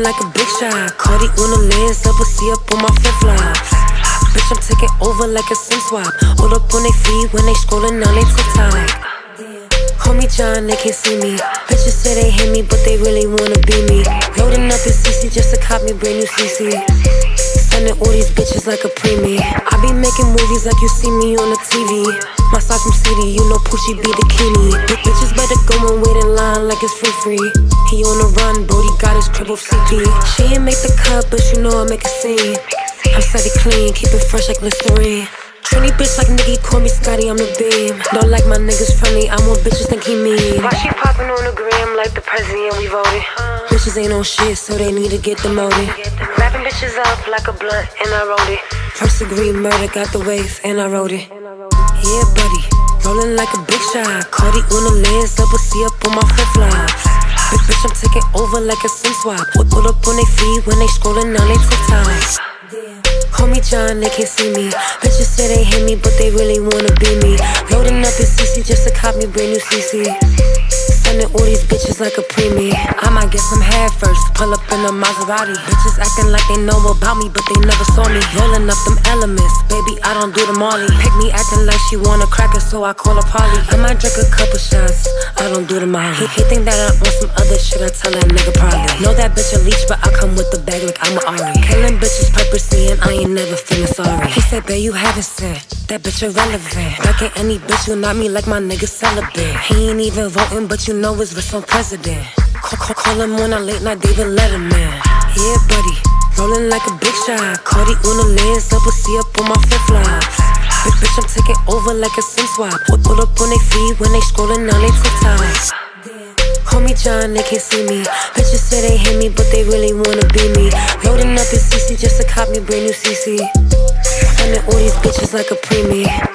shot. Cardi on the lens, double C up on my flip flops. Bitch, I'm taking over like a SIM swap. All up on their feet when they scrollin' on their TikTok. Me John, they can't see me. Bitches say they hate me, but they really wanna be me. Loading up in CC just to cop me brand new CC. Sending all these bitches like a preemie. I be making movies like you see me on the TV. My side from CD, you know Poochie be the kini. Bitches better go and wait in line like it's free free. He on the run, Brody got his crib off CP. She ain't make the cut, but you know I make a scene. I'm steady clean, keep it fresh like Listerine. Trini bitch like Nicki, call me Scotty, I'm the beam. Don't like my niggas friendly, I'm want bitches think he mean. Why she poppin' on the gram like the president we voted? Bitches ain't on shit, so they need to get demoted. Wrapping bitches up like a blunt, and I wrote it. First degree murder, got the wave, and I wrote it. Yeah, buddy, rolling like a big shot. Cardi on the lens, double C up on my flip flops. Bitch, bitch, I'm taking over like a SIM swap. Pull up on their feet when they scrollin' on they TikToks. Call me John, they can't see me. Bitches say they hate me, but they really wanna be me. Loading up in CC just to cop me brand new CC. Sending all these bitches like a preemie. I might get some hair first, pull up in a Maserati. Bitches acting like they know about me, but they never saw me. Rolling up them elements, baby, I don't do the Molly. Pick me acting like she want a cracker, so I call her Polly. I might drink a couple shots, I don't do the Molly. He, he think that I'm some other shit, I tell that nigga probably. Know that bitch a leech, but I come with the bag like I'm a Ari. Killing bitches purposely, and I ain't never feeling sorry. He said, babe, you haven't said that bitch irrelevant. In any bitch who not me like my nigga celibate. He ain't even voting, but you know his wrist on president. Call, call, call him on a late night David Letterman. Yeah, buddy, rolling like a big shot. Cardi on the lens, double C up on my flip flops. Bitch, bitch, I'm taking over like a SIM swap. Pull, up on their feet when they scrollin' on they TikToks. Call me John, they can't see me. Bitches say they hate me, but they really wanna be me. Loading up in CC just to cop me brand new CC. Sending all these bitches like a preemie.